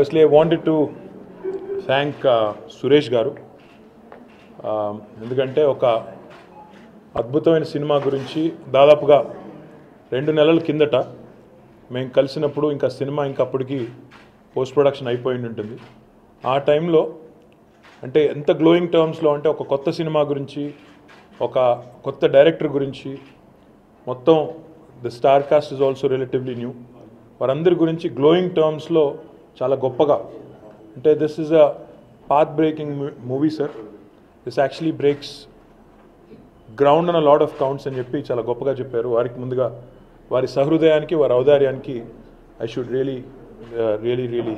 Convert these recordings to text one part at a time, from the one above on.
Firstly I wanted to thank Suresh garu. Um, ఎందుకంటే ఒక అద్భుతమైన సినిమా గురించి దాదాపుగా రెండు నెలల కిందట మేము కలిసినప్పుడు ఇంకా సినిమా ఇంకా అప్పటికి పోస్ట్ ప్రొడక్షన్ అయిపోయి ఉంటుంది. ఆ టైంలో అంటే ఎంత గ్లోయింగ్ టర్మ్స్లో అంటే ఒక కొత్త సినిమా గురించి ఒక కొత్త డైరెక్టర్ గురించి మొత్తం the star cast is also relatively new. వారందరి గురించి గ్లోయింగ్ టర్మ్స్లో చాలా గొప్పగా అంటే this is a path breaking movie sir this actually breaks ground on a lot of counts అని చెప్పి చాలా గొప్పగా చెప్పారు వారికి ముందుగా వారి సహృదయానికి వారి ఔదార్యానికి I should really really really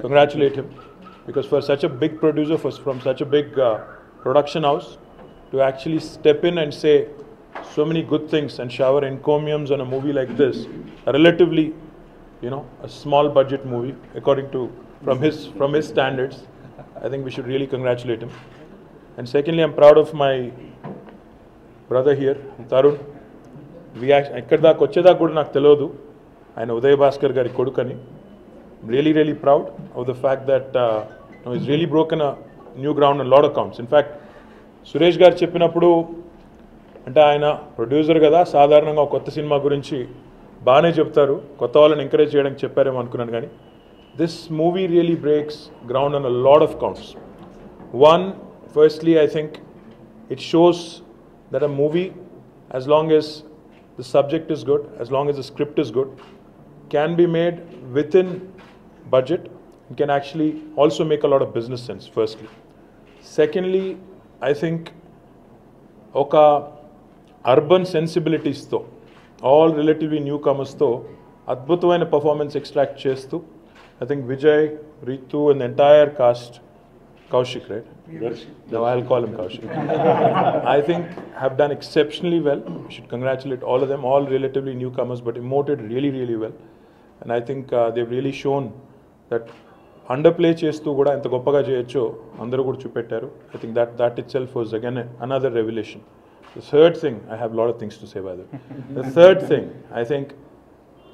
congratulate him because for such a big producer for from such a big production house to actually step in and say so many good things and shower encomiums on a movie like this, a relatively, you know, a small budget movie according to from his from his standards. I think we should really congratulate him. And secondly, I'm proud of my brother here, Tarun. We act- దాకా వచ్చేదాకా కూడా నాకు తెలియదు ఆయన ఉదయ భాస్కర్ గారి కొడుకని really really proud of the fact that is really broken new ground and lot accounts in fact Suresh garu చెప్పినప్పుడు అంటే ఆయన ప్రొడ్యూసర్ కదా సాధారణంగా కొత్త సినిమా గురించి బాగానే చెప్తారు కొత్త వాళ్ళని ఎంకరేజ్ చేయడానికి చెప్పారేమో అనుకున్నాను కానీ this movie really breaks ground on a lot of counts one firstly I think it shows that a movie as long as the subject is good as long as the script is good can be made within budget and can actually also make a lot of business sense firstly. Secondly i think ఒక urban సెన్సిబిలిటీస్తో all relatively new కమర్స్తో అద్భుతమైన performance extract చేస్తూ I think Vijay Ritu and entire cast Kaushik right I'll call em Kaushik I think have done exceptionally well should congratulate all them all relatively newcomers but emoted really really well and I think they really shown that underplay చేస్తూ కూడా ఎంత గొప్పగా చేయొచ్చో అందరూ కూడా చూపెట్టారు. I think that that itself was again another revolution the third thing I of things to things by the way. The third thing, I think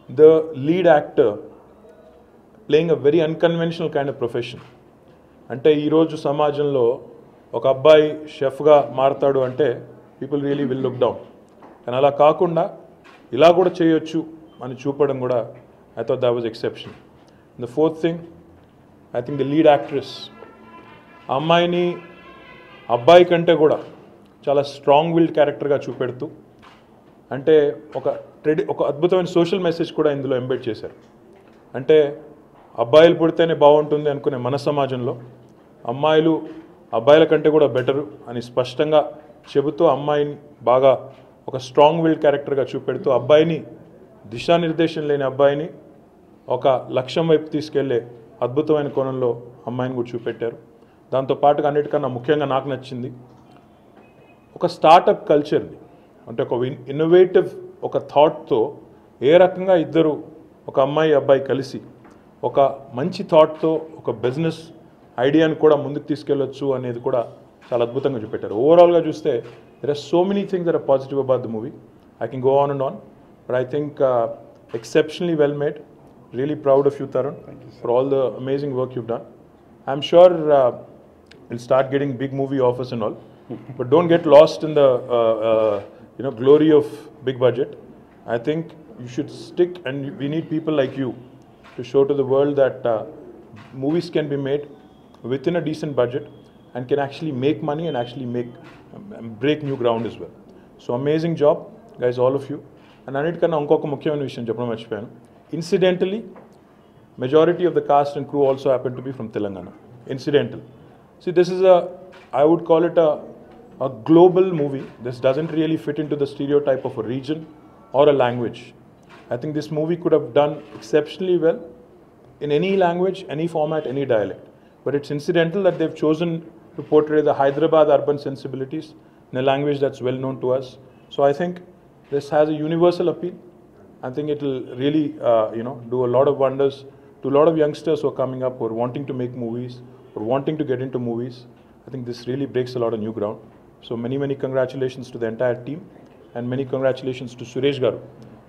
the lead actor playing a very unconventional kind of profession అంటే ఈరోజు సమాజంలో ఒక అబ్బాయి షెఫ్గా మారతాడు అంటే people really will look down కానీ అలా కాకుండా ఇలా కూడా చేయొచ్చు అని చూపడం కూడా I thought that was exception the fourth thing I think the lead actress అమ్మాయిని అబ్బాయి కంటే కూడా చాలా స్ట్రాంగ్ విల్డ్ క్యారెక్టర్గా చూపెడుతూ అంటే ఒక ట్రెడి ఒక అద్భుతమైన సోషల్ మెసేజ్ కూడా ఇందులో ఎంబెడ్ చేశారు. అంటే అబ్బాయిలు పుడితేనే బాగుంటుంది అనుకునే మన సమాజంలో అమ్మాయిలు అబ్బాయిల కంటే కూడా బెటరు అని స్పష్టంగా చెబుతూ అమ్మాయిని బాగా ఒక స్ట్రాంగ్ విల్డ్ క్యారెక్టర్గా చూపెడుతూ అబ్బాయిని దిశానిర్దేశం లేని అబ్బాయిని ఒక లక్ష్యం వైపు తీసుకెళ్ళే అద్భుతమైన కోణంలో అమ్మాయిని కూడా చూపెట్టారు. దాంతో పాటుగా అన్నిటికన్నా ముఖ్యంగా నాకు నచ్చింది ఒక స్టార్టప్ కల్చర్ని అంటే ఒక ఇన్నోవేటివ్ ఒక థాట్తో ఏ రకంగా ఇద్దరు ఒక అమ్మాయి అబ్బాయి కలిసి ఒక మంచి థాట్తో ఒక బిజినెస్ ఐడియాని కూడా ముందుకు తీసుకెళ్ళొచ్చు అనేది కూడా చాలా అద్భుతంగా చూపెట్టారు. ఓవరాల్గా చూస్తే there are so many things that are positive about the movie I can go on and on but I think exceptionally well made really proud of you Tarun for all the amazing work done. I'm sure uh, we'll start getting big movie offers and all, but don't get lost in the uh, uh, you know glory of big budget. I think you should stick, and we need people like you to show to the world that uh, movies can be made within a decent budget and can actually make money and actually make um, break new ground as well. So amazing job, guys, all of you. And అన్నిటికన్నా ఇంకొక ముఖ్యమైన విషయం చెప్పడం మర్చిపోయాను incidentally majority of the cast and crew also happen to be from Telangana. Incidental. See, this is a, I would call it a, a global movie. This doesn't really fit into the stereotype of a region or a language. I think this movie could have done exceptionally well in any language, any format, any dialect. But it's incidental that they've chosen to portray the Hyderabad urban sensibilities in a language that's well known to us. So I think this has a universal appeal. I think it will really, uh, you know, do a lot of wonders to a lot of youngsters who are coming up, who are wanting to make movies, or wanting to get into movies. I think this really breaks a lot of new ground. So many, many congratulations to the entire team, and many congratulations to Suresh Garu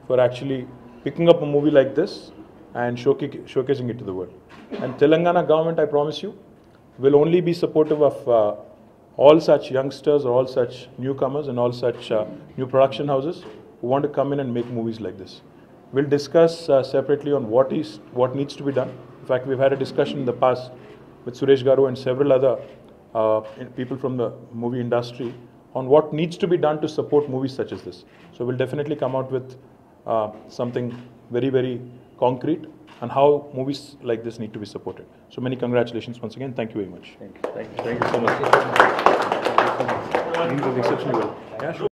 for actually picking up a movie like this and showcasing it to the world. And Telangana government, I promise you, will only be supportive of uh, all such youngsters or all such newcomers and all such uh, new production houses who want to come in and make movies like this. We'll discuss uh, separately on what is what needs to be done. In fact, we've had a discussion in the past with Suresh Garu and several other uh, people from the movie industry on what needs to be done to support movies such as this. So we'll definitely come out with uh, something very, very concrete and how movies like this need to be supported. So many congratulations once again. Thank you very much. Thank you. Thank you. Thank you so much. You exceptionally well. Yeah, sure.